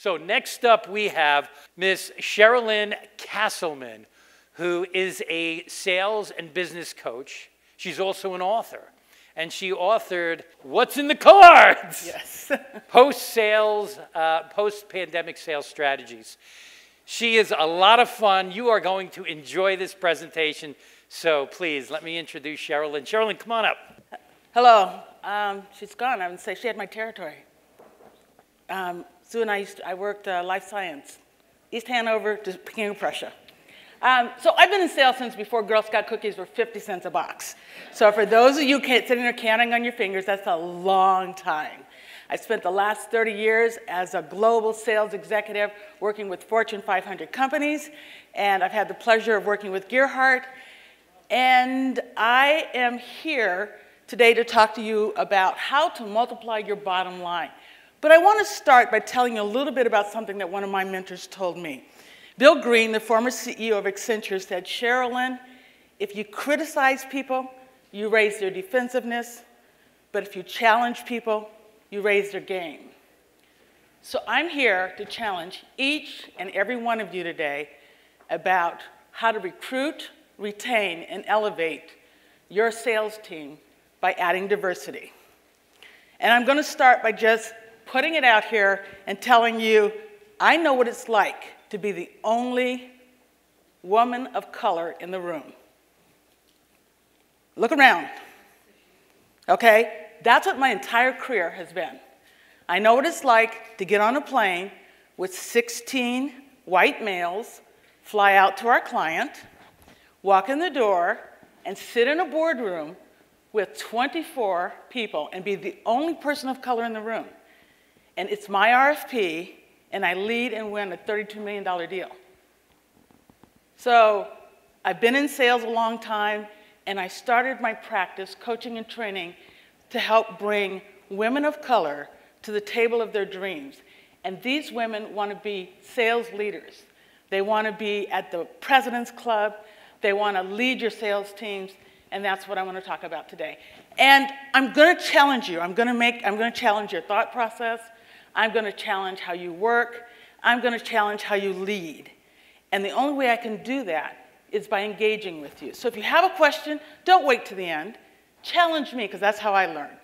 So next up, we have Miss Cherilynn Castleman, who is a sales and business coach. She's also an author. And she authored What's in the Cards? Yes. post sales, uh, post pandemic sales strategies. She is a lot of fun. You are going to enjoy this presentation. So please let me introduce Cherilynn. Cherilynn, come on up. Hello. Um, she's gone. I would say she had my territory. Um, Sue and I, used to, I worked uh, life science, East Hanover to King of Prussia. Um, so I've been in sales since before Girl Scout cookies were 50 cents a box. So for those of you sitting there counting on your fingers, that's a long time. I spent the last 30 years as a global sales executive working with Fortune 500 companies, and I've had the pleasure of working with Gearhart. And I am here today to talk to you about how to multiply your bottom line. But I want to start by telling you a little bit about something that one of my mentors told me. Bill Green, the former CEO of Accenture, said, Cherilynn, if you criticize people, you raise their defensiveness, but if you challenge people, you raise their game. So I'm here to challenge each and every one of you today about how to recruit, retain, and elevate your sales team by adding diversity. And I'm going to start by just putting it out here and telling you I know what it's like to be the only woman of color in the room. Look around. Okay? That's what my entire career has been. I know what it's like to get on a plane with 16 white males, fly out to our client, walk in the door, and sit in a boardroom with 24 people and be the only person of color in the room and it's my RFP, and I lead and win a $32 million deal. So I've been in sales a long time, and I started my practice coaching and training to help bring women of color to the table of their dreams. And these women want to be sales leaders. They want to be at the President's Club. They want to lead your sales teams, and that's what I want to talk about today. And I'm going to challenge you. I'm going to make, I'm going to challenge your thought process. I'm going to challenge how you work. I'm going to challenge how you lead. And the only way I can do that is by engaging with you. So if you have a question, don't wait to the end. Challenge me, because that's how I learn.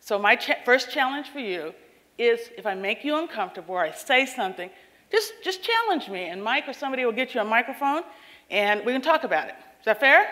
So my cha first challenge for you is if I make you uncomfortable or I say something, just, just challenge me, and Mike or somebody will get you a microphone, and we can talk about it. Is that fair?